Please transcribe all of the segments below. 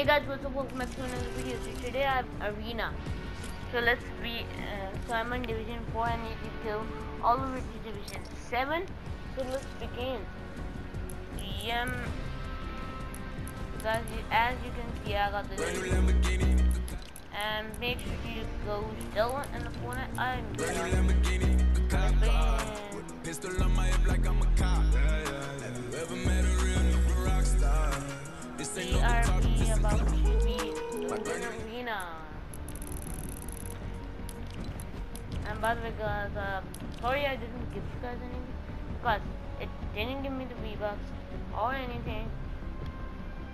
Hey guys, what's up? Welcome back to another video. So today I have arena. So let's be. Uh, so I'm on division four. and need to kill all the way to division seven. So let's begin. Um, guys, as you can see, I got this. And make sure you go still in the corner. I'm. Pistol on my hip like I'm a cop. This ain't no guitar, CRP this is about to arena. And by the way, uh, sorry I didn't give you guys anything because it didn't give me the V-Bucks or anything.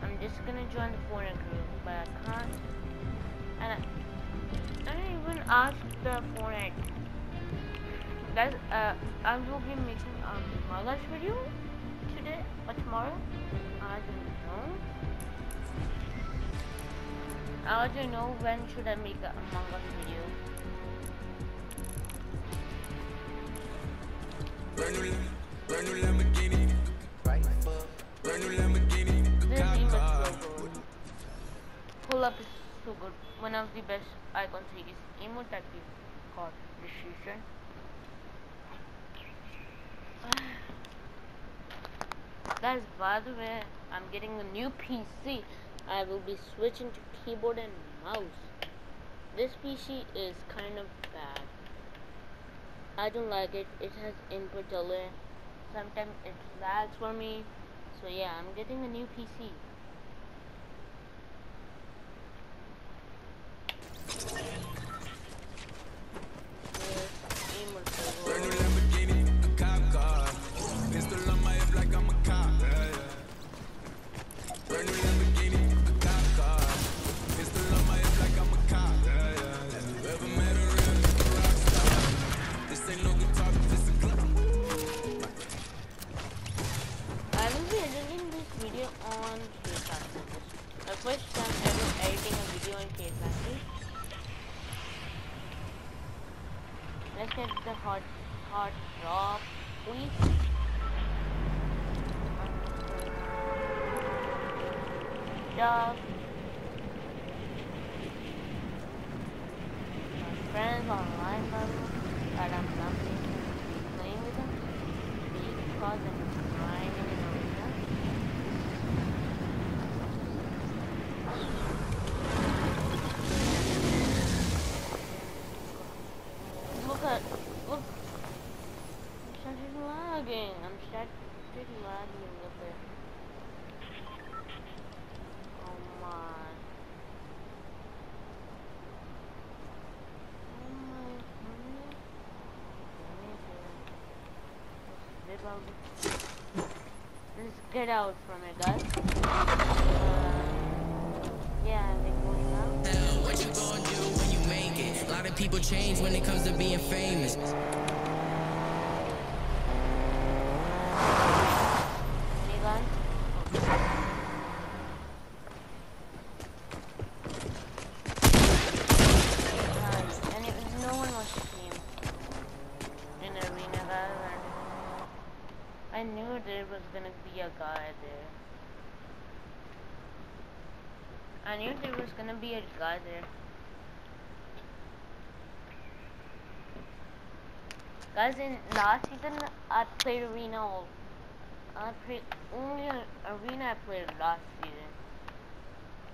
I'm just gonna join the foreign group, but I can't. And I, I didn't even ask the foreign. Guys, uh, I will be making a Us video today or tomorrow. I don't know. I don't know when should I make a Among Us video. Brand new, brand new Lamborghini. Brand new Lamborghini. This Cop is so good. Pull up is so good. One of the best icon series emote that we got this season. Guys, by the way, I'm getting a new PC. I will be switching to keyboard and mouse. This PC is kind of bad. I don't like it. It has input delay. Sometimes it lags for me. So yeah, I'm getting a new PC. Job. My friends online, way, but I'm not playing with them because I'm grinding in arena. Look at look. I'm started lagging. I'm started lagging a little bit. Oh my. Oh my goodness. See. Let's get out from it, guys. Uh, yeah. What you gonna do when you make it? A lot of people change when it comes to being famous. Any guns? Nice. And it, no one was seen in arena, guys. and I knew there was gonna be a guy there. I knew there was gonna be a guy there. Guys, in last season, I played arena I played only arena I played last season.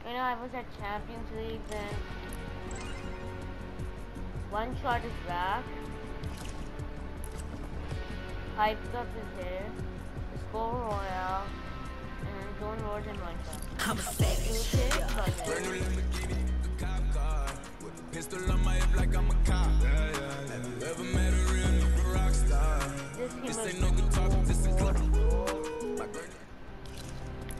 You know, I was at Champions League then. One shot is back. Hyped up is here. Score Royale. And Zone Wars and one shot. I'm a savage. Brand new Lamborghini, cop car. With a pistol on my hip like I'm a cop. Have you ever met a real nigga rock star? This This team ain't is no guitar, this is club. cool. My brand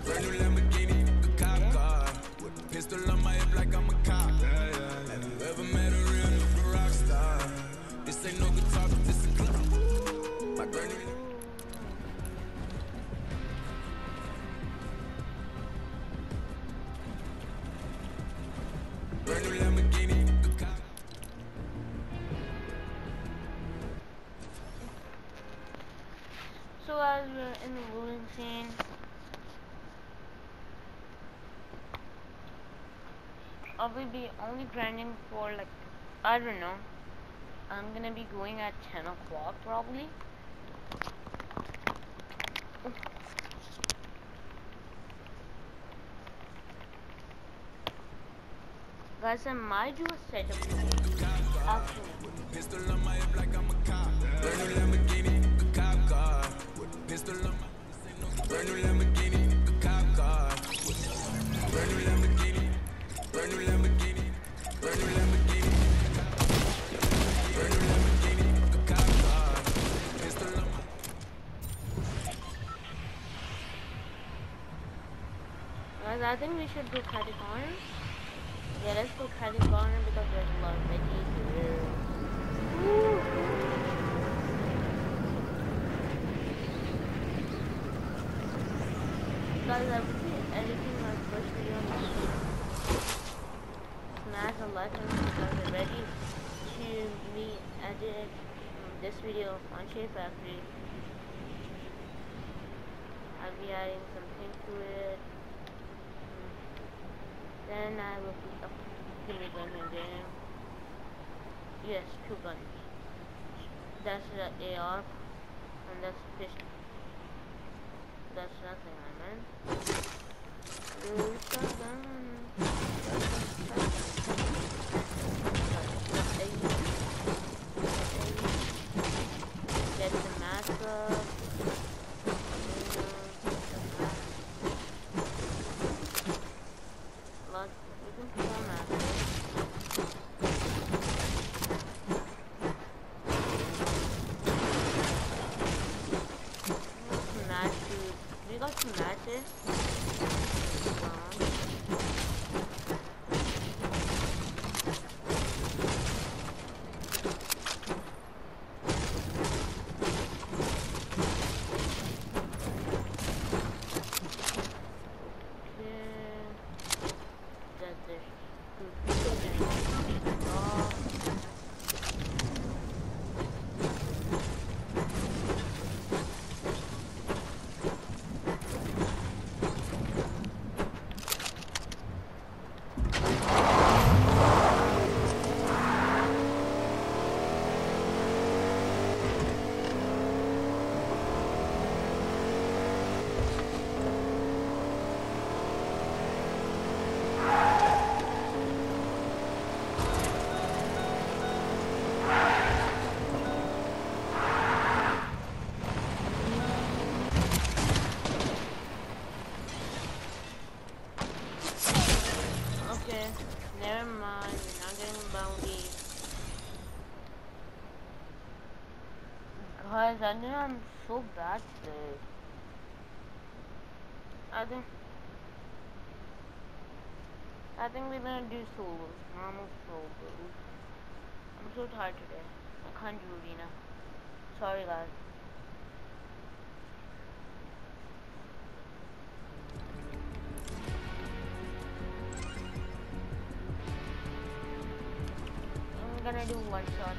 brand new Lamborghini, cop car. With a pistol on my hip like I'm a cop. Have you ever met a real nigga rock star? This ain't no guitar, this is club. Will be only grinding for like, I don't know. I'm gonna be going at 10 o'clock probably. Guys, I might do a setup. Pistol on my hip like I'm a cop. Lamborghini, cop car. Pistol on my Lamborghini, I think we should do Catty Corner. Yeah, let's go Catty Corner because there's a lot of veggies here. Guys, I will be editing my first video on YouTube. Smash a like on it because I'm ready to be edit this video on SHAREfactory. I'll be adding some something to it. Then I will be up give me gun again. Yes, two guns. That's the AR and that's pistol. That's nothing I meant. Two shotguns. I know I'm so bad today. I think. I think we're gonna do solos. Normal solos. I'm so tired today. I can't do arena. Sorry, guys. I'm gonna do one shot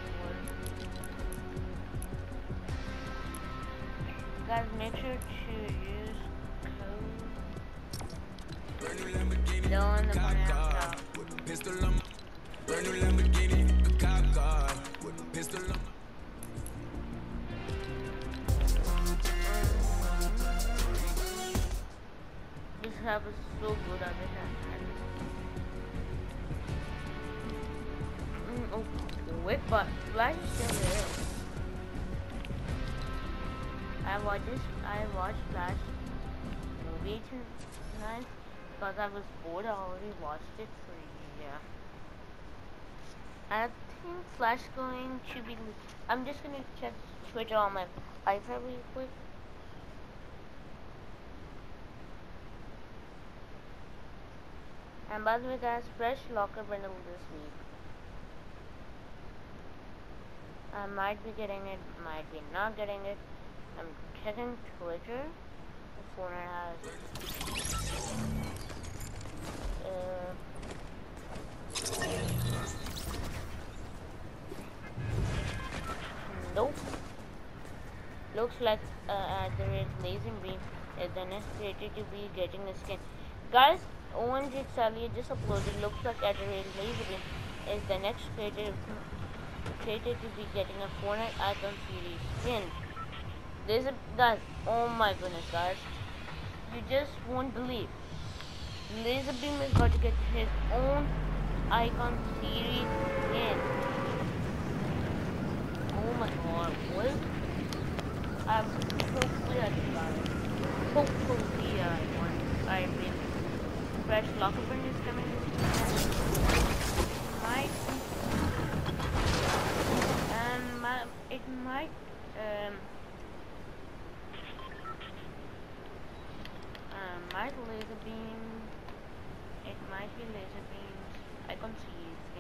Guys, make sure to use code down the cop watched. I watched Flash movie tonight because I was bored. I already watched it, so yeah. I think Flash going to be. I'm just gonna check Twitter on my iPad real quick. And by the way guys, fresh locker bundle this week. I might be getting it, might be not getting it. I'm checking Twitter. Before it has uh, Nope. Looks like uh, at the rate Blazing Beam is the next creator to be getting a skin. Guys, OMG Sally just uploaded looks like Adelaide Lazarbeam is the next creator creator to be getting a Fortnite icon series skin. Laser guys, oh my goodness guys. You just won't believe. Lazarbeam is about to get his own icon series skin. Oh my god, what? I'm so hopefully I got it. Hopefully I want I win. Fresh Lockerburn is coming. Might um my, it might um might laser beam it might be laser beams. I can't see it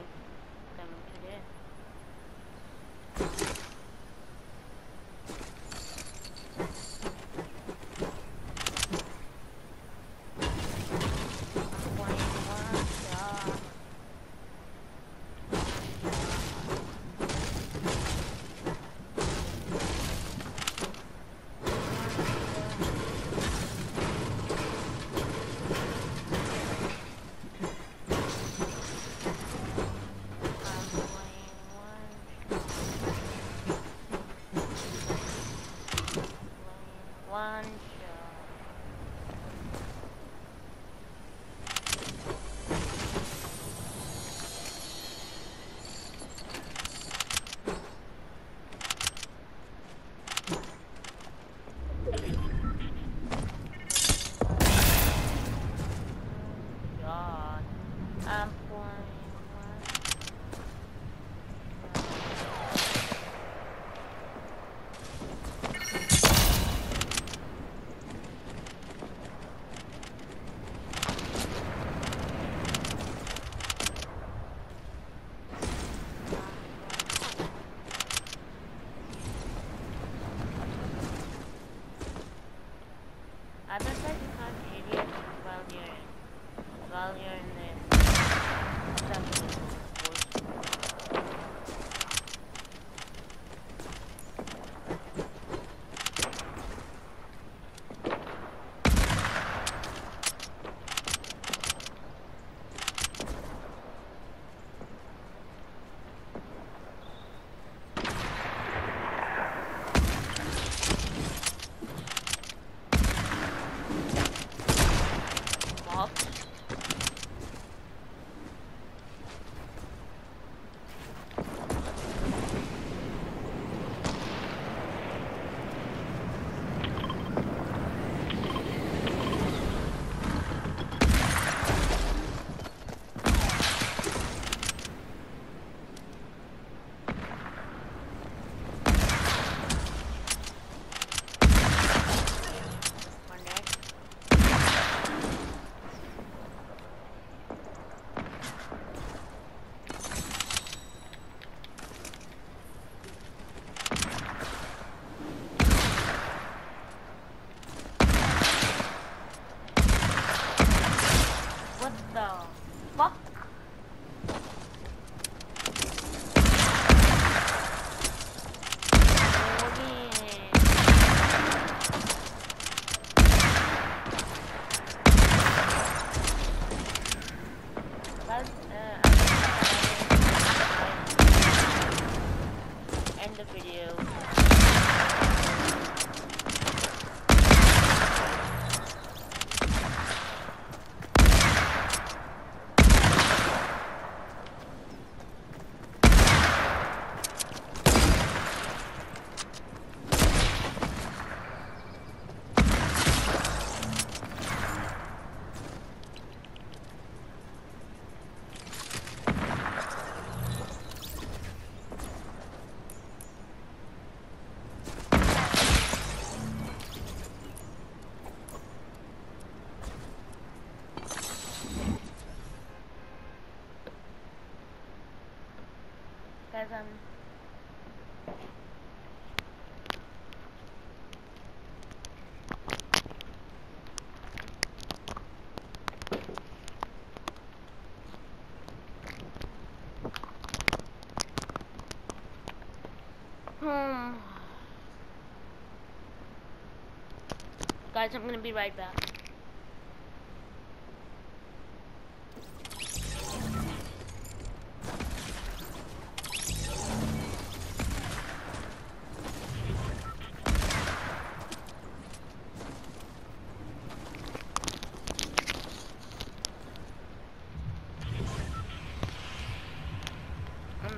Guys, I'm gonna be right back.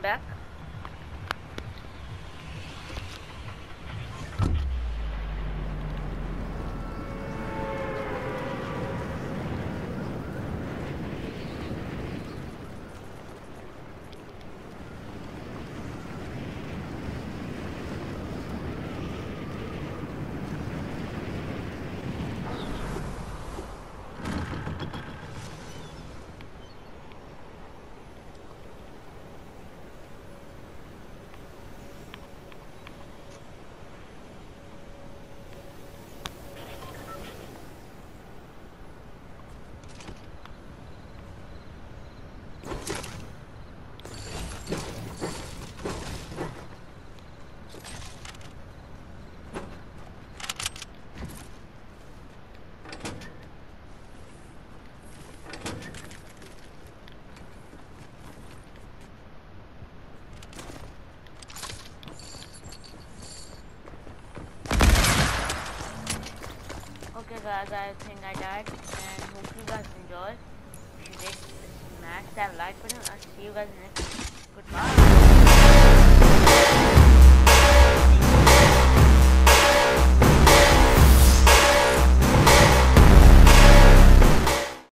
back. Okay guys, I think I died and hope you guys enjoyed. If you did, smash that like button. I'll see you guys next. Goodbye.